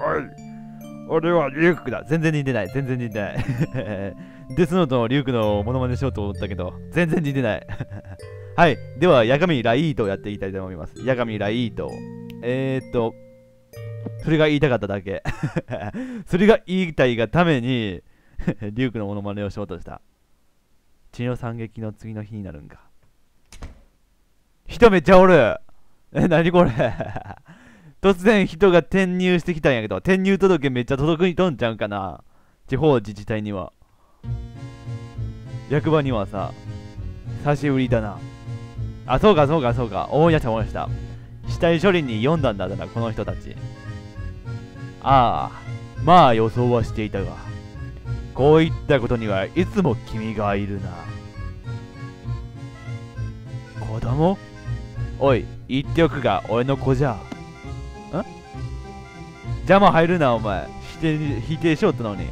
おい。俺はリュウクだ。全然似てない。全然似てない。デスノートのリュウクのモノマネしようと思ったけど全然似てない。はい。ではヤガミライートをやっていきたいと思います。ヤガミライート。えー、っとそれが言いたかっただけ。それが言いたいがためにリュウクのモノマネをしようとした。血の惨劇の次の日になるんか。人めっちゃおる。え、なにこれ。突然人が転入してきたんやけど、転入届めっちゃ届くにとんちゃうかな地方自治体には。役場にはさ、久しぶりだな。あ、そうかそうかそうか。思い出した思い出した。死体処理に読んだんだな、この人たち。ああ、まあ予想はしていたが。こういったことにはいつも君がいるな。子供？おい、言っておくが、俺の子じゃ。邪魔入るな、お前。否定、否定しようってのに。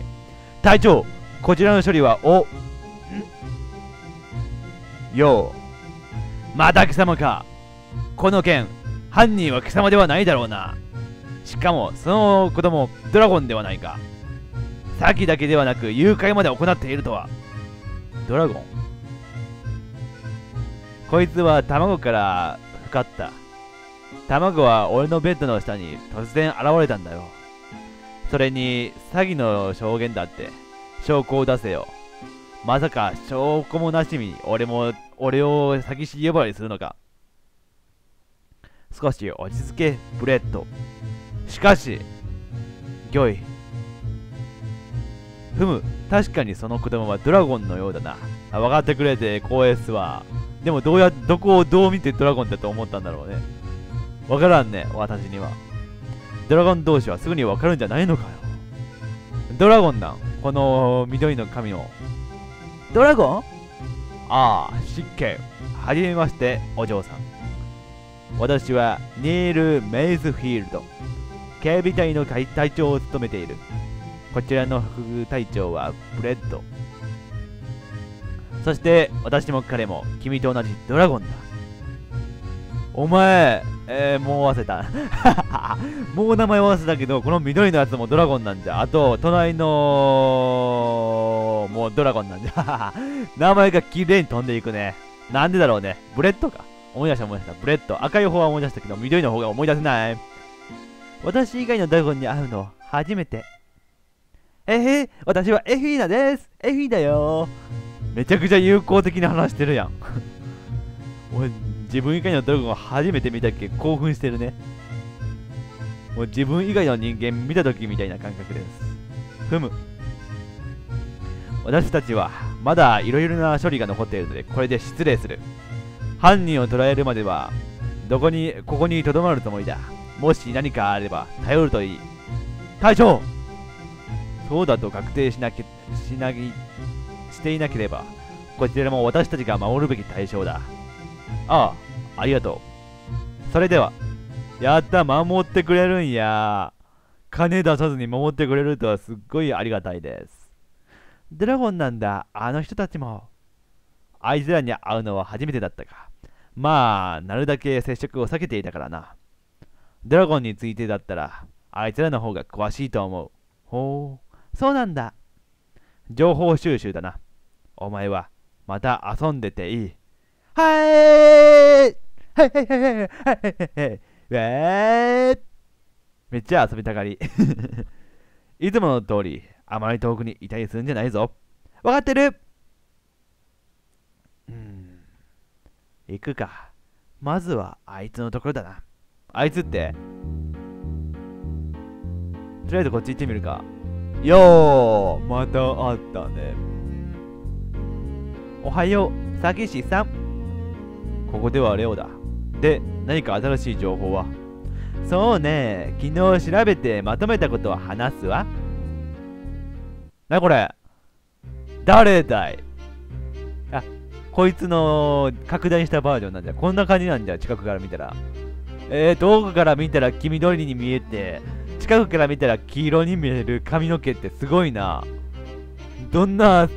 隊長、こちらの処理は、お、よう。また貴様か。この件、犯人は貴様ではないだろうな。しかも、その子供、ドラゴンではないか。詐欺だけではなく、誘拐まで行っているとは。ドラゴン？こいつは卵から孵った卵は俺のベッドの下に突然現れたんだよ。それに詐欺の証言だって証拠を出せよ。まさか証拠もなしに俺も俺を詐欺師呼ばわりするのか。少し落ち着けブレッドしかしギョイ。ふむ確かにその子供はドラゴンのようだな。分かってくれて光栄っすわ。でもどうや、どこをどう見てドラゴンだと思ったんだろうね。わからんね、私には。ドラゴン同士はすぐにわかるんじゃないのかよ。ドラゴンなん？この緑の髪を。ドラゴン？ああ、失敬。はじめまして、お嬢さん。私はニール・メイズフィールド。警備隊の隊長を務めている。こちらの副隊長はブレッド。そして私も彼も君と同じドラゴンだお前えー、もう忘れた。もう名前忘れたけどこの緑のやつもドラゴンなんじゃ。あと隣のもうドラゴンなんじゃ。名前が綺麗に飛んでいくね。なんでだろうね。ブレッドか。思い出した思い出した。ブレッド。赤い方は思い出したけど緑の方が思い出せない。私以外のドラゴンに会うの初めて。えへ私はエフィーナです。エフィーだよ。めちゃくちゃ友好的な話してるやん。俺 自分以外のドラゴンを初めて見たっけ興奮してるね。もう自分以外の人間見た時みたいな感覚です。ふむ。私たちはまだいろいろな処理が残っているのでこれで失礼する。犯人を捕らえるまではどこにここにとどまるつもりだ。もし何かあれば頼るといい。隊長そうだと確定しなきしなぎしていなければ、こちらも私たちが守るべき対象だ。ああ、ありがとう。それでは、やった、守ってくれるんや。金出さずに守ってくれるとはすっごいありがたいです。ドラゴンなんだ、あの人たちも。あいつらに会うのは初めてだったか。まあ、なるだけ接触を避けていたからな。ドラゴンについてだったら、あいつらの方が詳しいと思う。ほう、そうなんだ。情報収集だな。お前はまた遊んでていい。はい。はい。はい。はい。はい。はい。はい。めっちゃ遊びたがり。い。つもの通り、あまり遠くにい。たりするんじゃない。ぞ。わかってるうん。行くか。まずはあい。つのところだな。あい。つってとりあえずこっち行ってみるか。よーまた会ったね。おはよう、詐欺師さん。ここではレオだ。で、何か新しい情報は？そうね、昨日調べてまとめたことを話すわ。なこれ？誰だい？あ、こいつの拡大したバージョンなんじゃ。こんな感じなんじゃ、近くから見たら。えー、遠くから見たら黄緑に見えて、近くから見たら黄色に見える髪の毛ってすごいな。どんな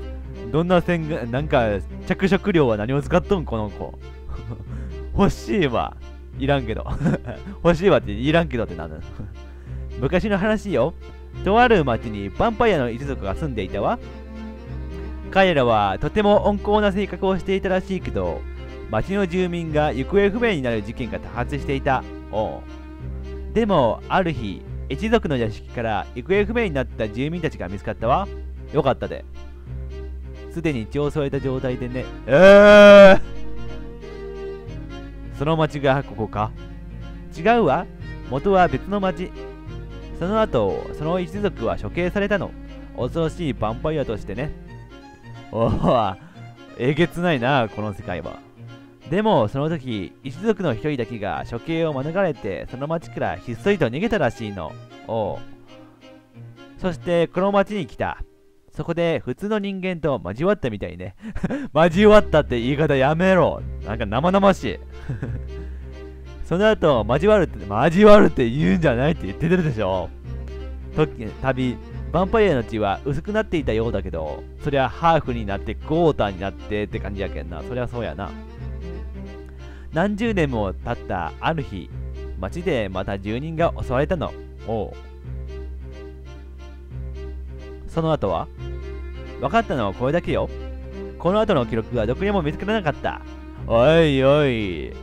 どんな線が、なんか、着色料は何を使っとんこの子。欲しいわ。いらんけど。欲しいわっていらんけどってなる。昔の話よ。とある町にヴァンパイアの一族が住んでいたわ。彼らはとても温厚な性格をしていたらしいけど、町の住民が行方不明になる事件が多発していた。おうでも、ある日、一族の屋敷から行方不明になった住民たちが見つかったわ。よかったで。すでに血を添えた状態でね。えー、その町がここか？違うわ。元は別の町。その後、その一族は処刑されたの。恐ろしいヴァンパイアとしてね。おお、えげつないな、この世界は。でも、その時、一族の一人だけが処刑を免れて、その町からひっそりと逃げたらしいの。おう。そして、この町に来た。そこで、普通の人間と交わったみたいね。交わったって言い方やめろ。なんか生々しい。その後、交わるって、交わるって言うんじゃないって言ってるでしょ。時、旅、ヴァンパイアの血は薄くなっていたようだけど、そりゃハーフになってゴーターになってって感じやけんな。そりゃそうやな。何十年も経ったある日、町でまた住人が襲われたの。おう。その後は分かったのはこれだけよ。この後の記録はどこにも見つからなかった。おいおい。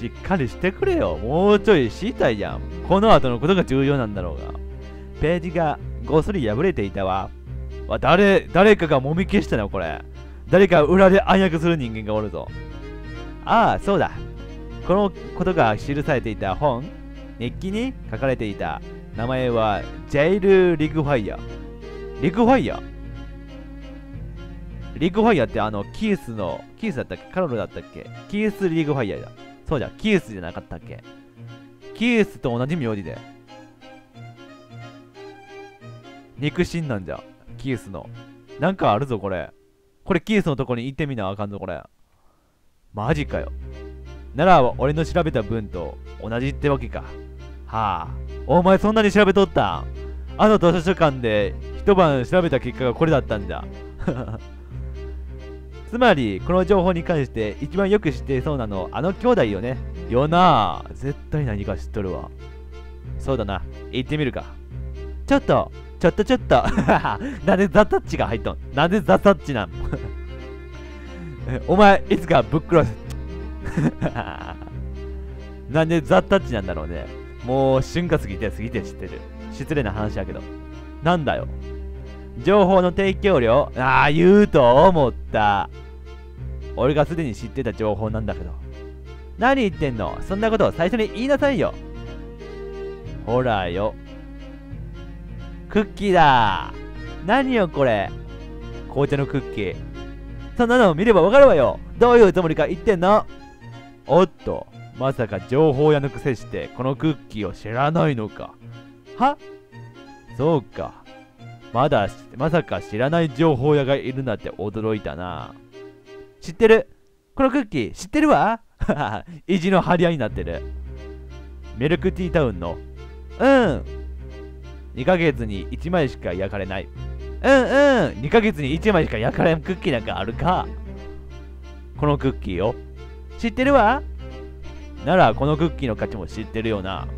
しっかりしてくれよ。もうちょい知りたいじゃん。この後のことが重要なんだろうが。ページがごっそり破れていたわ。わ誰、誰かがもみ消したのこれ。誰か裏で暗躍する人間がおるぞ。ああ、そうだ。このことが記されていた本、日記に書かれていた名前はジェイル・リグファイヤー。リグファイヤーリグファイヤーってあの、キースの、キースだったっけ？カロルだったっけ？キース・リグファイヤーだ。そうじゃ、キースじゃなかったっけ？キースと同じ名字で。肉親なんじゃ、キースの。なんかあるぞ、これ。これキースのとこに行ってみなあかんぞ、これ。マジかよ。なら、俺の調べた分と同じってわけか。はあ。お前そんなに調べとったん？あの図書館で一晩調べた結果がこれだったんじゃ。つまり、この情報に関して一番よく知ってそうなの、あの兄弟よね。よなぁ。絶対何か知っとるわ。そうだな。行ってみるか。ちょっと、ちょっとちょっと。なんでザタッチが入っとん？なんでザタッチなん？お前、いつかぶっ殺す。なんでザタッチなんだろうね。もう、旬が過ぎて過ぎて知ってる。失礼な話やけど。なんだよ。情報の提供量ああ、言うと思った。俺がすでに知ってた情報なんだけど。何言ってんの？そんなことを最初に言いなさいよ。ほらよ。クッキーだ何よこれ。紅茶のクッキー。そんなのを見ればわかるわよ。どういうつもりか言ってんの？おっと、まさか情報屋のくせしてこのクッキーを知らないのか。は？そうか。まだ、まさか知らない情報屋がいるなんて驚いたな。知ってる？このクッキー知ってるわ？意地の張り合いになってる。ミルクティータウンの。うん。2ヶ月に1枚しか焼かれない。うんうん。2ヶ月に1枚しか焼かれんクッキーなんかあるかこのクッキーを。知ってるわ？ならこのクッキーの価値も知ってるよな。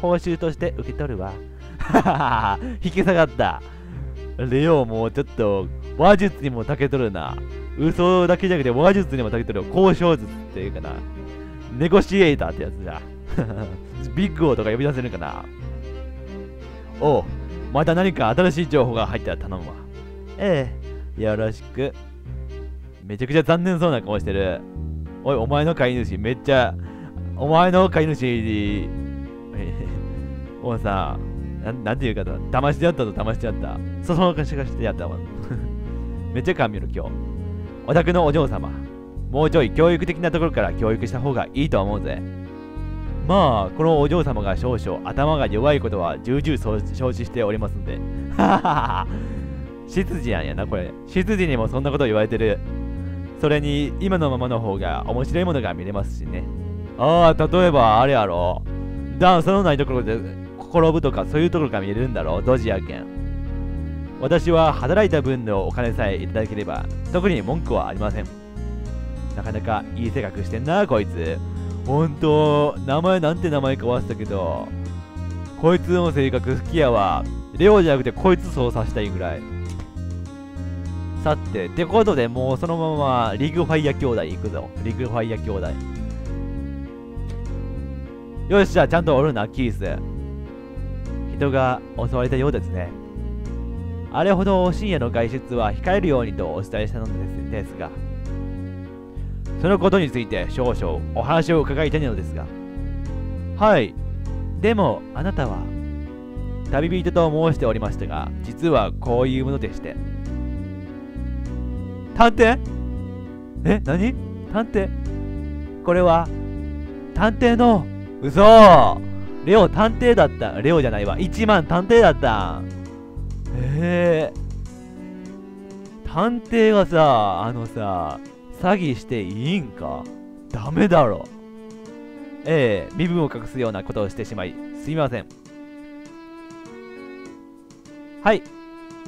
報酬として受け取るわ。引き下がった。レオもうちょっと話術にも長けとるな。嘘だけじゃなくて話術にも長けとる交渉術っていうかな。ネゴシエーターってやつだ。ビッグオーとか呼び出せるかな。おう、また何か新しい情報が入ったら頼むわ。ええ、よろしく。めちゃくちゃ残念そうな顔してる。おい、お前の飼い主、めっちゃ、お前の飼い主に、もうさ、ななんていうか、騙してやったと騙してやった。そのかしかしてやったわ。めっちゃ神見る今日。お宅のお嬢様。もうちょい教育的なところから教育した方がいいと思うぜ。まあ、このお嬢様が少々頭が弱いことは重々承知しておりますんで。ははは執事やんやな、これ。執事にもそんなこと言われてる。それに、今のままの方が面白いものが見れますしね。ああ、例えばあれやろ。段差のないところで転ぶとかそういうところが見れるんだろう、ドジやけん。私は働いた分のお金さえいただければ、特に文句はありません。なかなかいい性格してんな、こいつ。ほんと、名前なんて名前か忘れたけど、こいつの性格好きやわ。レオじゃなくてこいつ操作したいぐらい。さて、ってことでもうそのままリグファイヤ兄弟行くぞ。リグファイヤ兄弟。よし、じゃあちゃんとおるな、キース。人が襲われたようですね。あれほど深夜の外出は控えるようにとお伝えしたのですですが、そのことについて少々お話を伺いたいのですが。はい。でも、あなたは、旅人と申しておりましたが、実はこういうものでして。探偵？え、何？探偵？これは、探偵の、嘘レオ探偵だった。レオじゃないわ。1万探偵だった。ええ、探偵がさ、あのさ、詐欺していいんか？ダメだろ。ええ、身分を隠すようなことをしてしまい、すみません。はい。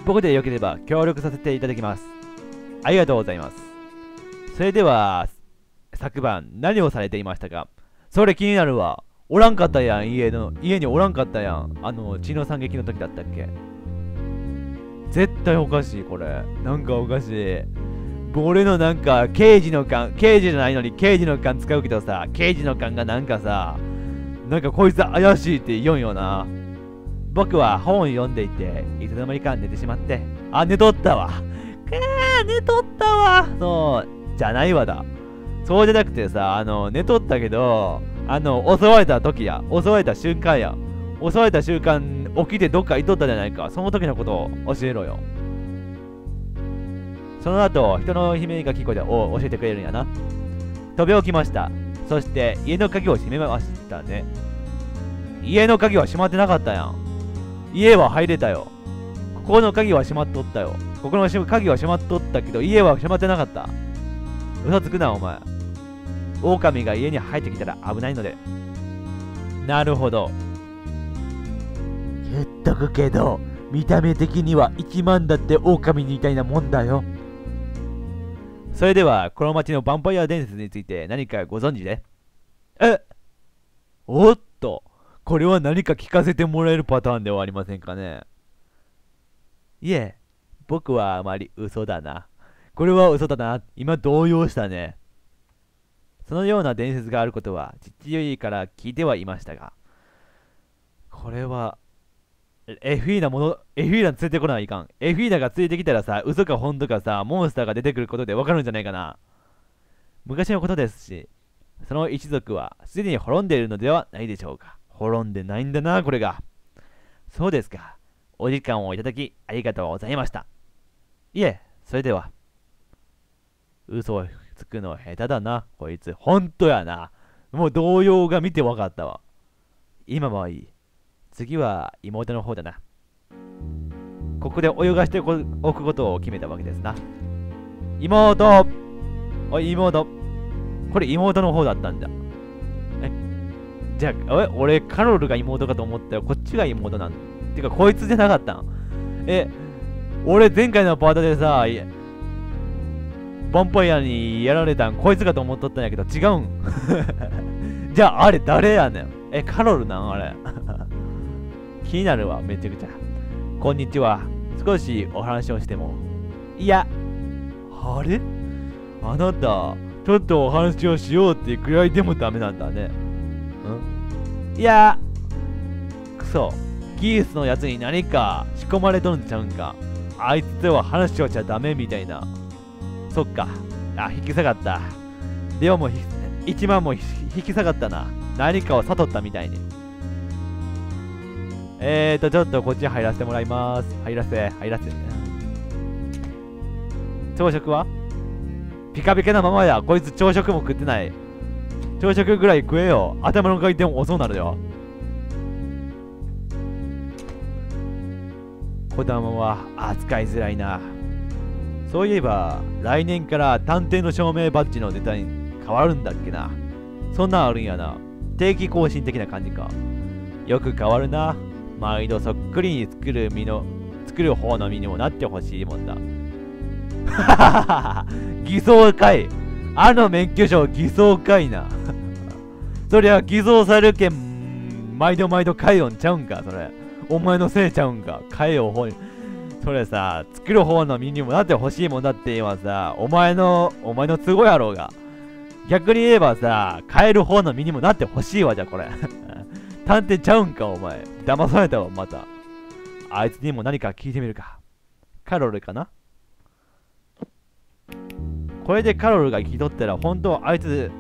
僕でよければ協力させていただきます。ありがとうございます。それでは、昨晩何をされていましたか？それ気になるわ。おらんかったやん、家の、家におらんかったやん。あの、血の惨劇の時だったっけ？絶対おかしい、これ。なんかおかしい。俺のなんか、刑事の勘、刑事じゃないのに刑事の勘使うけどさ、刑事の勘がなんかさ、なんかこいつ怪しいって言うんよな。僕は本読んでいて、いつの間にか寝てしまって。あ、寝とったわ。くー、寝とったわ。そう、じゃないわだ。そうじゃなくてさ、あの、寝とったけど、あの、襲われた時や。襲われた瞬間や。襲われた瞬間、起きてどっか行っとったじゃないか。その時のことを教えろよ。その後、人の悲鳴が聞こえて、お教えてくれるんやな。飛び起きました。そして、家の鍵を閉めましたね。家の鍵は閉まってなかったやん。家は入れたよ。ここの鍵は閉まっとったよ。ここの鍵は閉まっとったけど、家は閉まってなかった。嘘つくな、お前。狼が家に入ってきたら危ないので。なるほど。言っとくけど、見た目的には1万だって狼みたいなもんだよ。それでは、この町のヴァンパイア伝説について何かご存知で？え？おっとこれは何か聞かせてもらえるパターンではありませんかね？いえ、僕はあまり嘘だな。これは嘘だな。今動揺したね。そのような伝説があることは、父親から聞いてはいましたが、これは、エフィーナもの、エフィーナ連れてこないかん。エフィーナが連れてきたらさ、嘘か本当かさ、モンスターが出てくることでわかるんじゃないかな。昔のことですし、その一族はすでに滅んでいるのではないでしょうか。滅んでないんだな、これが。そうですか。お時間をいただき、ありがとうございました。いえ、それでは。嘘をつくの下手だな、こいつ。ほんとやな。もう動揺が見てわかったわ。今はいい。次は妹の方だな。ここで泳がしておくことを決めたわけですな。妹おい、妹。これ妹の方だったんだ。え？じゃあ、俺、カロルが妹かと思ったよ。こっちが妹なんてか、こいつじゃなかったんえ、俺、前回のパートでさ、ヴァンパイアにやられたん、こいつかと思っとったんやけど、違うん じゃあ、あれ、誰やねんえ、カロルなんあれ。気になるわ、めちゃくちゃ。こんにちは。少しお話をしても。いや、あれ？あなた、ちょっとお話をしようってくらいでもダメなんだねん？いやくそギースのやつに何か仕込まれとんちゃうんかあいつとは話しちゃダメみたいなそっか。あ引き下がった。でもも1万も引き下がったな。何かを悟ったみたいに。えーとちょっとこっち入らせてもらいます。入らせ入らせ。朝食は？ピカピカなままや。こいつ朝食も食ってない。朝食ぐらい食えよ。頭の回転遅なるよ。子供は扱いづらいな。そういえば、来年から探偵の証明バッジのデザイン変わるんだっけな。そんなんあるんやな。定期更新的な感じか。よく変わるな。毎度そっくりに作る身の、作る方の身にもなってほしいもんだ。ははは偽装かいあの免許証偽装かいな そりゃ偽造されるけん毎度毎度買えよんちゃうんかそれお前のせいちゃうんか買えよ方にそれさ作る方の身にもなって欲しいもんだって今さお前のお前の都合やろうが。逆に言えばさ買える方の身にもなって欲しいわじゃこれ。探偵ちゃうんかお前。騙されたわまた。あいつにも何か聞いてみるか。カロルかな？これでカロルが生きとったら本当あいつ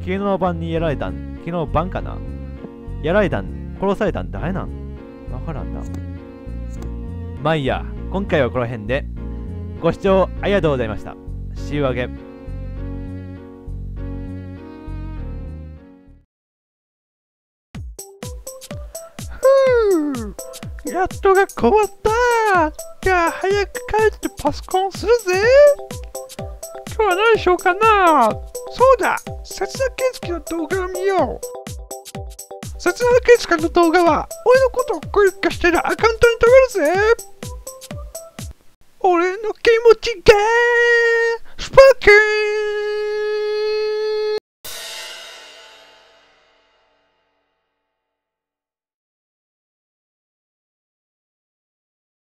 昨日の晩にやられたん昨日晩かな？やられたん殺されたん誰なん？わからんな。まあいいや今回はこの辺で。ご視聴ありがとうございました。See you again やっとが終わった。じゃあ早く帰ってパソコンするぜ。今日は何しようかな。そうだ切な圭介の動画を見よう。切な圭介の動画は俺のことをクリックしてるアカウントに飛べるぜ。俺の気持ちがスパーキー